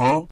Huh?